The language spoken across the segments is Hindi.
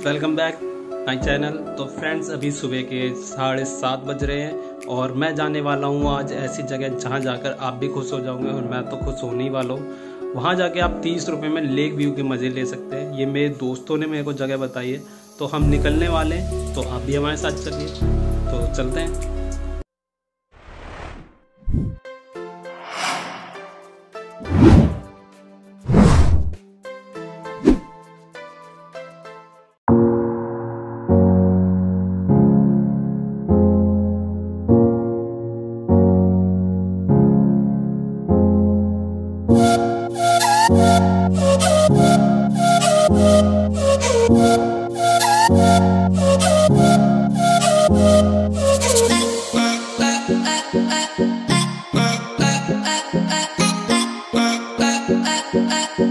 वेलकम बैक माई चैनल तो फ्रेंड्स अभी सुबह के साढ़े सात बज रहे हैं और मैं जाने वाला हूँ आज ऐसी जगह जहाँ जाकर आप भी खुश हो जाओगे और मैं तो खुश होने ही वाला हूँ। वहाँ जाके आप तीस रुपये में लेक व्यू के मज़े ले सकते हैं। ये मेरे दोस्तों ने मेरे को जगह बताई है। तो हम निकलने वाले हैं तो आप भी हमारे साथ चलिए। तो चलते हैं। तो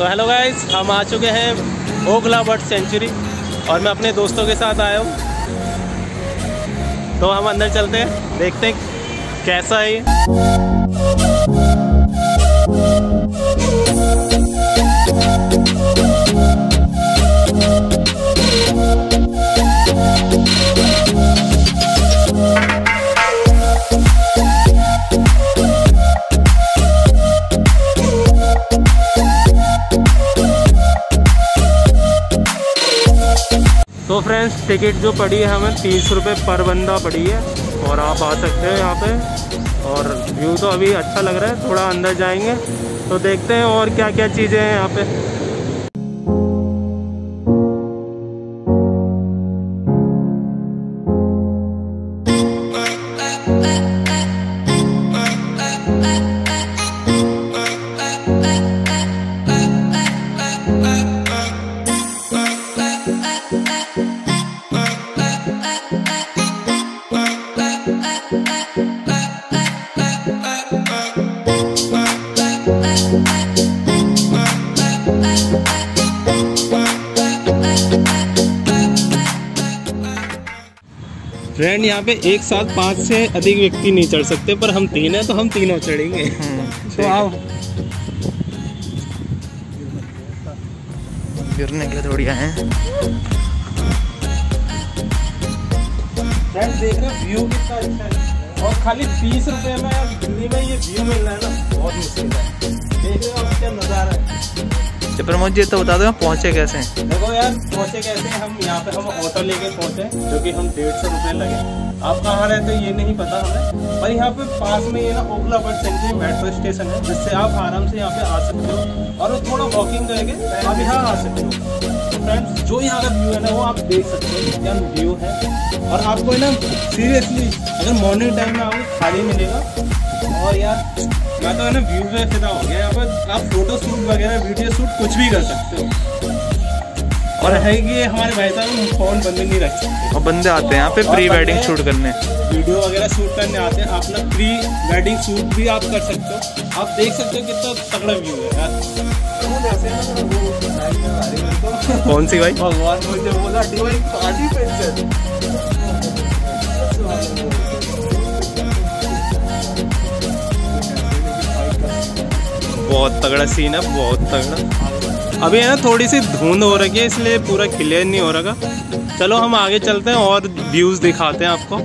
हेलो गाइस हम आ चुके हैं ओखला बर्ड सेंचुरी और मैं अपने दोस्तों के साथ आया हूँ। तो हम अंदर चलते हैं, देखते हैं कैसा है तो फ्रेंड्स, टिकट जो पड़ी है हमें तीस रुपये पर बंदा पड़ी है और आप आ सकते हो यहाँ पे। और व्यू तो अभी अच्छा लग रहा है, थोड़ा अंदर जाएँगे। तो देखते हैं और क्या क्या चीज़ें हैं यहाँ पे। फ्रेंड यहाँ पे एक साथ पाँच से अधिक व्यक्ति नहीं चढ़ सकते पर हम तीन हैं तो हम तीनों चढ़ेंगे। तो आओ गिरने के थोड़ी आए हैं। फ्रेंड देख रहे व्यू कितना अच्छा है। और खाली तीस रुपए में दिल्ली में ये व्यू मिल रहा है ना बहुत मुश्किल है देख रहे हो आप क्या नज़ारा है। तो प्रमोद जी तो बता दो हम पहुँचे कैसे? हैं देखो यार पहुँचे कैसे हम यहाँ पे हम ऑटो लेके पहुँचे जो कि हम डेढ़ सौ रुपये लगे। आप कहाँ रहते हो ये नहीं पता हमें। पर यहाँ पे पास में ये ना Okhla bird sanctuary metro station है जिससे आप आराम से यहाँ पे आ सकते हो। और थोड़ा वॉकिंग करके आप यहाँ आ सकते हो। फ्रेंड्स जो यहाँ का व्यू है ना वो आप देख सकते हो क्या व्यू है। और आपको है ना सीरियसली अगर मॉर्निंग टाइम में आओ खाली मिलेगा, और यार, मैं तो है ना व्यू पे फिदा हो गया। यहाँ पर आप फ़ोटो शूट वगैरह वीडियो शूट कुछ भी कर सकते हो। और है कि हमारे भाई साहब फ़ोन बंद नहीं रख सकते। और बंदे आते हैं यहाँ पे प्री वेडिंग शूट करने। वीडियो वगैरह शूट करने आते हैं अपना प्री वेडिंग शूट भी आप कर सकते हो। आप देख सकते हो कितना तगड़ा व्यू है यार। कौन सी भाई? भगवान मुझे बोला डिवाइन पार्टी पेंशन बहुत तगड़ा सीन है बहुत तगड़ा। अभी है ना, थोड़ी सी धुंध हो रही है, इसलिए पूरा क्लियर नहीं हो रहा चलो, हम आगे चलते हैं और व्यूज़ दिखाते हैं आपको।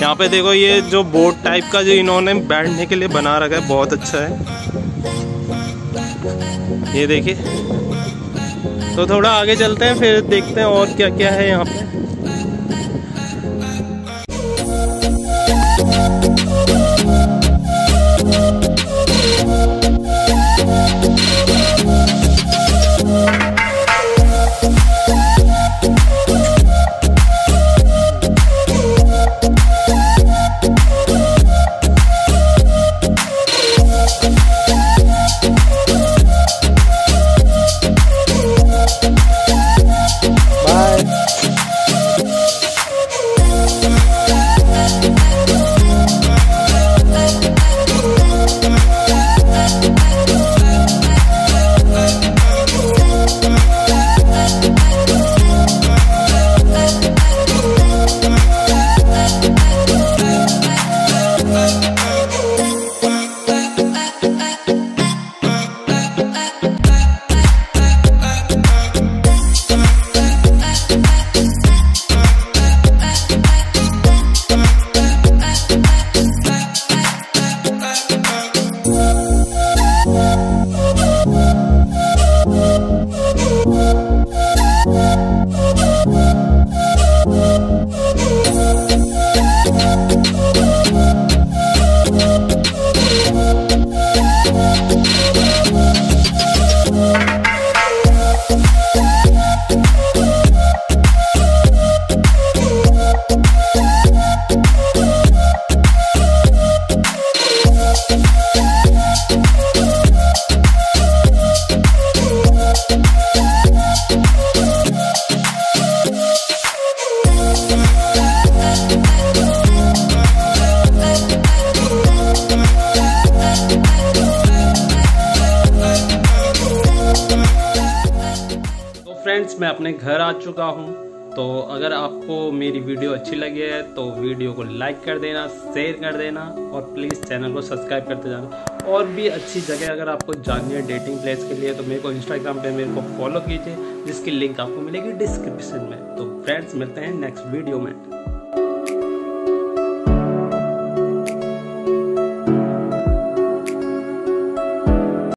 यहाँ पे देखो, ये जो बोट टाइप का जो इन्होंने बैठने के लिए बना रखा है, बहुत अच्छा है। ये देखिए। तो थोड़ा आगे चलते हैं, फिर देखते हैं और क्या क्या है यहाँ पे। Música फ्रेंड्स मैं अपने घर आ चुका हूँ। तो अगर आपको मेरी वीडियो अच्छी लगी है तो वीडियो को लाइक कर देना शेयर कर देना, और प्लीज़ चैनल को सब्सक्राइब करते जाना। और भी अच्छी जगह अगर आपको जाननी है डेटिंग प्लेस के लिए तो मेरे को इंस्टाग्राम पे मेरे को फॉलो कीजिए, जिसकी लिंक आपको मिलेगी डिस्क्रिप्शन में। तो फ्रेंड्स मिलते हैं नेक्स्ट वीडियो में।